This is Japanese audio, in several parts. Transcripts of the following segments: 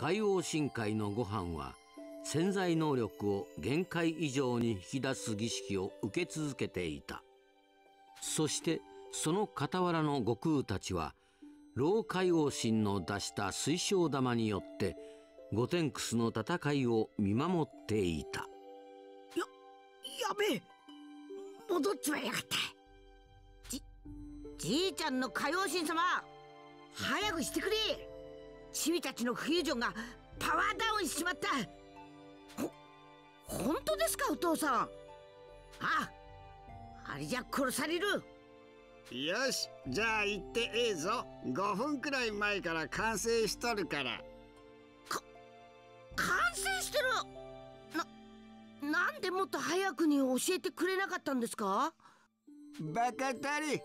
海王深海のご飯は潜在能力を限界以上に引き出す儀式を受け続けていた。そしてその傍らの悟空たちは老海王神の出した水晶玉によってゴテンクスの戦いを見守っていた。ややべえ戻っちまいやがった。じじいちゃんの海王神様早くしてくれ。チビたちのフュージョンがパワーダウンしちまった。ほ本当ですかお父さん。ああれじゃ殺される。よしじゃあ行ってええぞ5分くらい前から完成しとるから。か完成してる？ななんでもっと早くに教えてくれなかったんですか？バカたり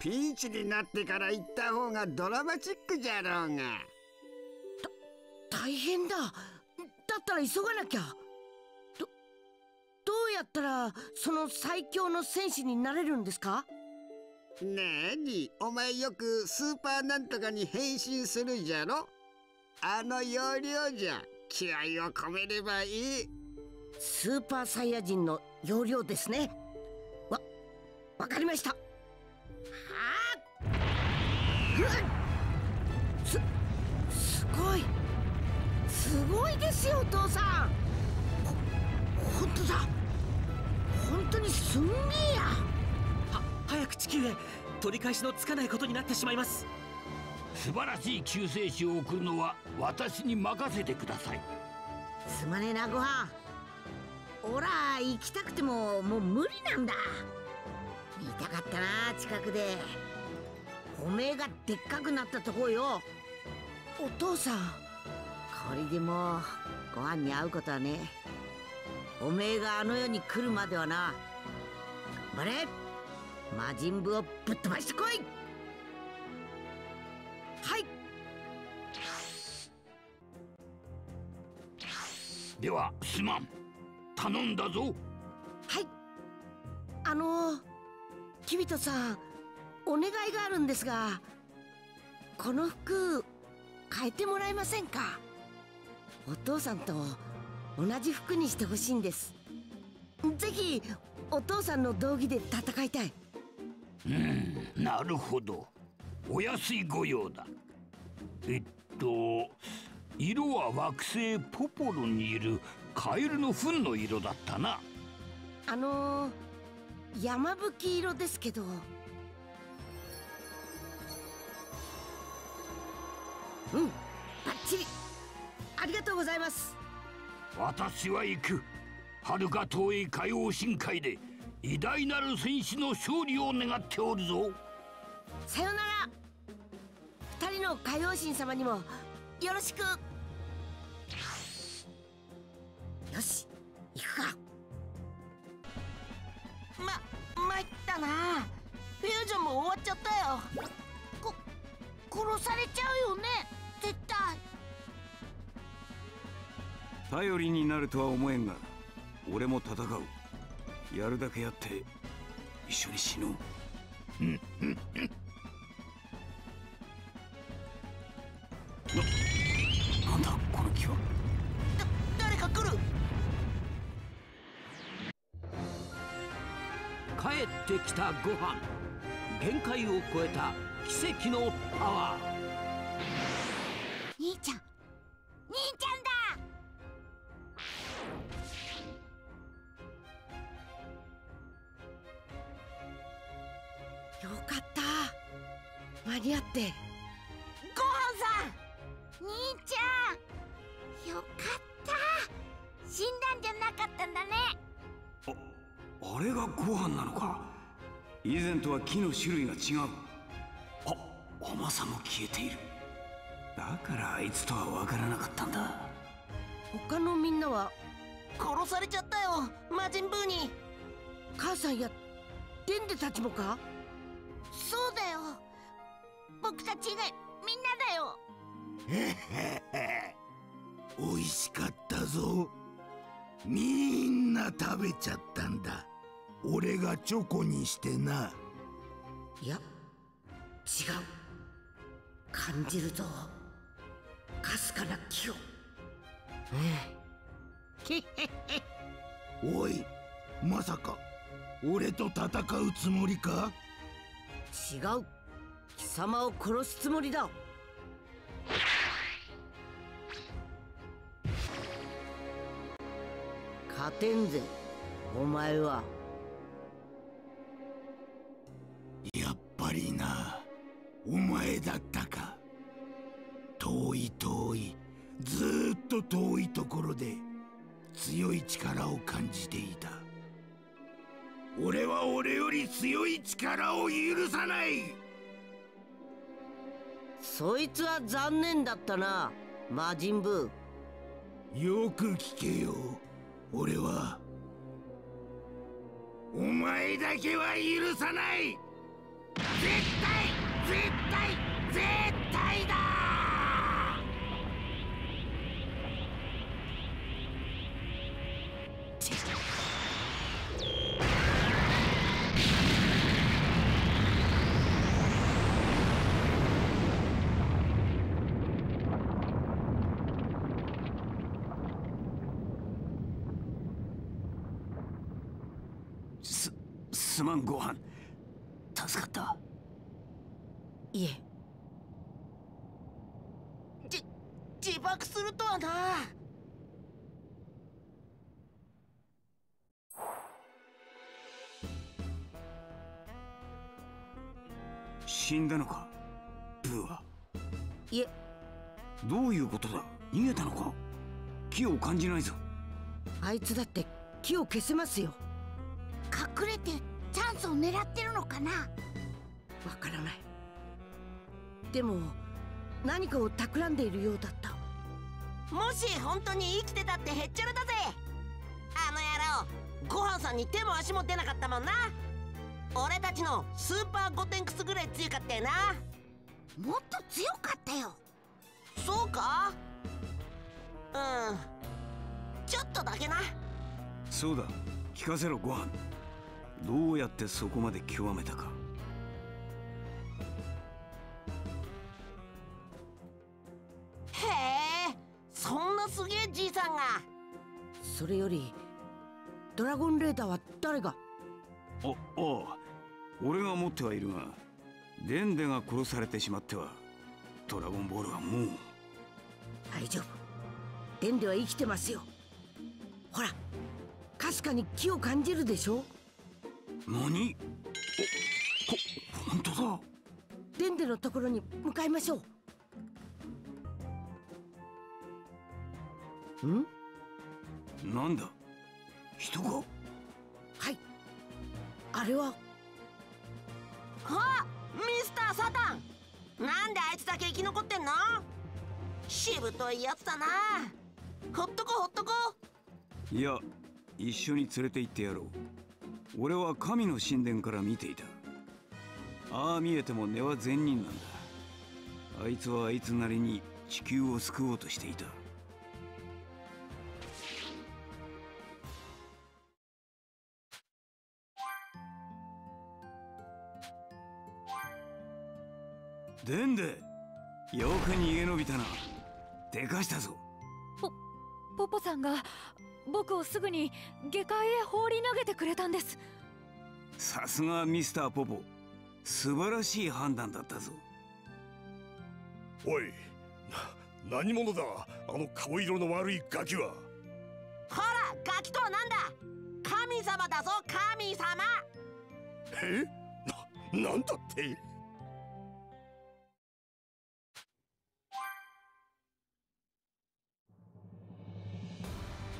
ピンチになってから行った方がドラマチックじゃろうが大変だ。だったら急がなきゃ。どどうやったらその最強の戦士になれるんですか？なにお前よくスーパーなんとかに変身するじゃろ？あの要領じゃ。気合を込めればいい。スーパーサイヤ人の要領ですね。わわかりました。はあすごいですよお父さん。ほ本当だ。本当にすんげえや。は早く地球へ取り返しのつかないことになってしまいます。素晴らしい救世主を送るのは私に任せてください。すまねえなごはんおら行きたくてももう無理なんだ。見たかったな近くで。おめえがでっかくなったとこよ。お父さんこれでもうご飯に会うことはねおめえがあの世に来るまではな頑張れ魔人ブをぶっ飛ばしてこい。はい。ではすまん。頼んだぞ。はい。あのキビトさんお願いがあるんですがこの服変えてもらえませんか？お父さんと同じ服にしてほしいんです。ぜひお父さんの道着で戦いたい。うんなるほど。お安いご用だ。えっと色は惑星ポポロにいるカエルの糞の色だったな。あの山吹色ですけど。うんバッチリありがとうございます。私は行く。遥か遠い海王深海で偉大なる戦士の勝利を願っておるぞ。さよなら。二人の海王神様にもよろしく。よし行くか。ま参ったな。フュージョンも終わっちゃったよ。こ殺されちゃうよね頼りになるとは思えんが俺も戦う。やるだけやって一緒に死のう。ななんだこの気は。だ誰か来る。帰ってきたご飯。限界を超えた奇跡のパワー間に合って。ごはんさん兄ちゃんよかった。死んだんじゃなかったんだね。あれがご飯なのか。以前とは木の種類が違う。あ甘さも消えている。だからあいつとは分からなかったんだ。他のみんなは殺されちゃったよ。魔人ブーに。母さんやデンデたちもか？僕たち以外みんなだよ。美味しかったぞ。みんな食べちゃったんだ。俺がチョコにしてな。いや違う。感じるぞ。かすかな木を。おいまさか俺と戦うつもりか？違う。貴様を殺すつもりだ。勝てんぜお前は。やっぱりなお前だったか。遠い遠いずっと遠いところで強い力を感じていた。俺は俺より強い力を許さない。そいつは残念だったな魔人ブよく聞けよ。俺は。お前だけは許さない。絶対絶対絶対だすすまんご飯。助かった。いえ。じ自爆するとはな。死んだのか？ブーはいえ。どういうことだ？逃げたのか？気を感じないぞ。あいつだって木を消せますよ。隠れてチャンスを狙ってるのかな？わからない。でも何かを企んでいるようだった。もし本当に生きてたってへっちゃらだぜ。あの野郎ごはんさんに手も足も出なかったもんな。俺たちのスーパーゴテンクスぐらい強かったよな。もっと強かったよ。そうか？うん。ちょっとだけな。そうだ。聞かせろご飯どうやってそこまで極めたか。へえそんなすげえじいさんが。それよりドラゴンレーダーは誰が？あああ俺が持ってはいるがデンデが殺されてしまってはドラゴンボールはもう。大丈夫。デンデは生きてますよ。ほらかすかに木を感じるでしょ？何？おこ本当だ。デンデのところに向かいましょう。ん？なんだ？人が？はい。あれは？あミスターサタン。なんであいつだけ生き残ってんの？しぶといやつだな。ほっとこほっとこいや一緒に連れて行ってやろう俺は神の神殿から見ていた。ああ見えても根は善人なんだ。あいつはあいつなりに地球を救おうとしていた。でんでよく逃げ延びたな。でかしたぞ。ポポさんが僕をすぐに下界へ放り投げてくれたんです。さすがミスターポポ。素晴らしい判断だったぞ。おいな何者だ？あの顔色の悪いガキは。ほらガキとはなんだ？神様だぞ神様。え？ななんだって？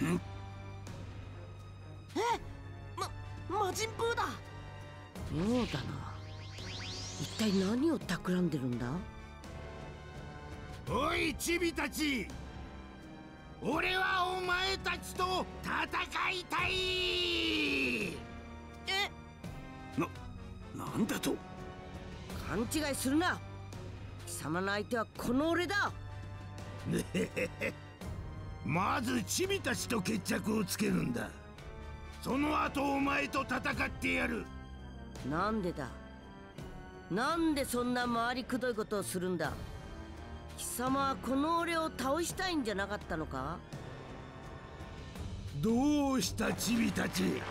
えま魔人ブーだ。妙だな。一体何を企んでるんだ？おいチビたち。俺はお前たちと戦いたい。え？ななんだと？勘違いするな。貴様の相手はこの俺だまずチビたちと決着をつけるんだ。その後お前と戦ってやる。なんでだ？なんでそんな回りくどいことをするんだ？貴様はこの俺を倒したいんじゃなかったのか？どうしたチビたち？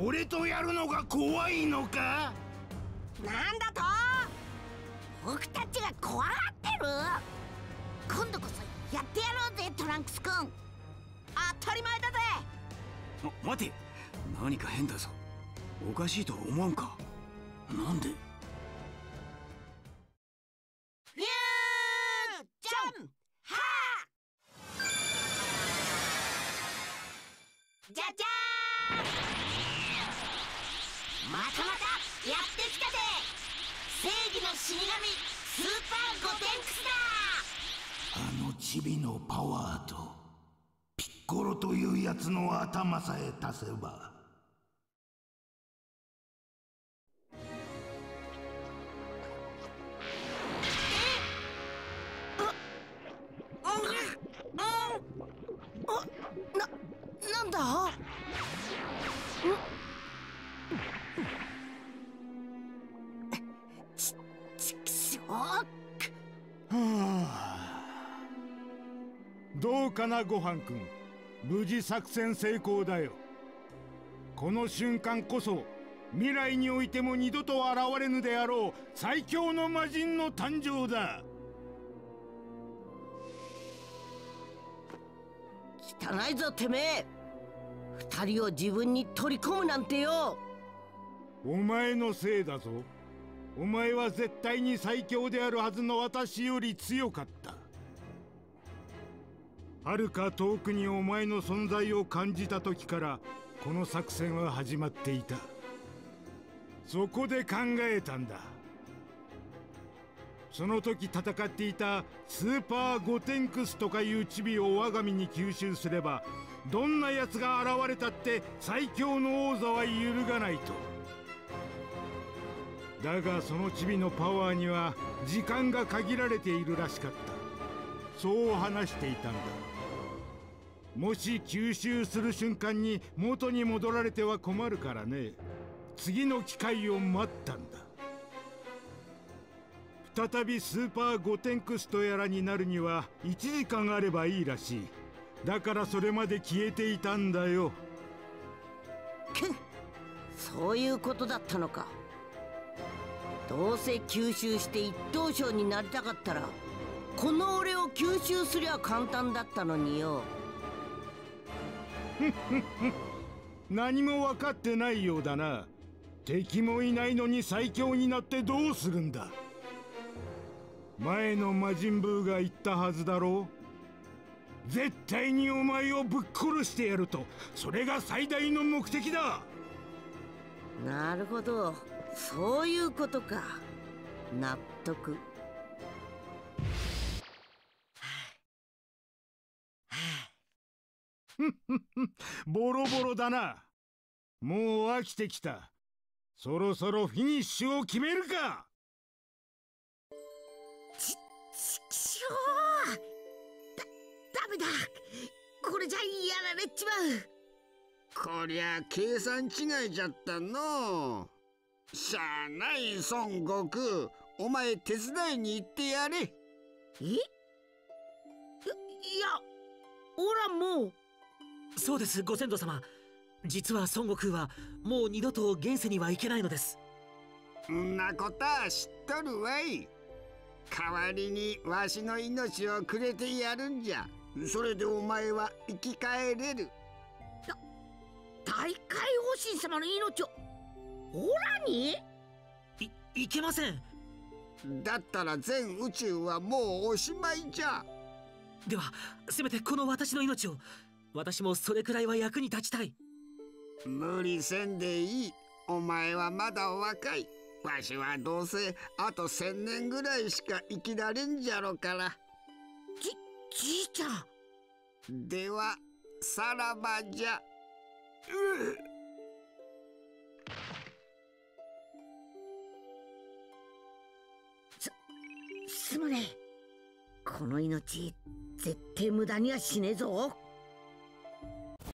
俺とやるのが怖いのか？なんだと？僕たンクス君当たり前だぜ。待て。何か変だぞ。おかしいとは思わんか。なんで？フュージャン！ハーじゃじゃーん！またまたやってきたぜ。正義の死神スーパーゴテンクスだチビのパワーとピッコロというやつの頭さえ足せば。な、なんだ？ち、ちくしょうはあどうかなごはんくん。無事作戦成功だよ。この瞬間こそ未来においても二度と現れぬであろう最強の魔人の誕生だ。汚いぞてめえ。二人を自分に取り込むなんてよ。お前のせいだぞ。お前は絶対に最強であるはずの私より強かったはるか遠くにお前の存在を感じた時からこの作戦は始まっていた。そこで考えたんだ。その時戦っていたスーパーゴテンクスとかいうチビを我が身に吸収すればどんな奴が現れたって最強の王座は揺るがないと。だがそのチビのパワーには時間が限られているらしかった。そう話していたんだ。もし吸収する瞬間に元に戻られては困るからね。次の機会を待ったんだ。再びスーパーゴテンクスとやらになるには1時間あればいいらしい。だからそれまで消えていたんだよ。くん。そういうことだったのか。どうせ吸収して一等賞になりたかったらこの俺を吸収すりゃ簡単だったのによ。何も分かってないようだな。敵もいないのに最強になってどうするんだ。前の魔人ブーが言ったはずだろう。絶対にお前をぶっ殺してやると。それが最大の目的だ。なるほど。そういうことか。納得。ボロボロだな。もう飽きてきた。そろそろフィニッシュを決めるか。ち、ちくしょうだ、ダメだ。これじゃやられちまこりゃ計算違いじゃったの。しゃあない孫悟空お前手伝いに行ってやれ。え？いや、おらもうそうですご先祖様。実は孫悟空はもう二度と現世には行けないのです。んなことは知っとるわい。代わりにわしの命をくれてやるんじゃ。それでお前は生き返れる。大海王神様の命をオラに？いいけません。だったら全宇宙はもうおしまいじゃ。ではせめてこの私の命を私もそれくらいは役に立ちたい。無理せんでいい。お前はまだ若い。わしはどうせあと千年ぐらいしか生きられんじゃろから。じじいちゃん。ではさらばじゃ。うすすまねえ。この命絶対無駄にはしねえぞ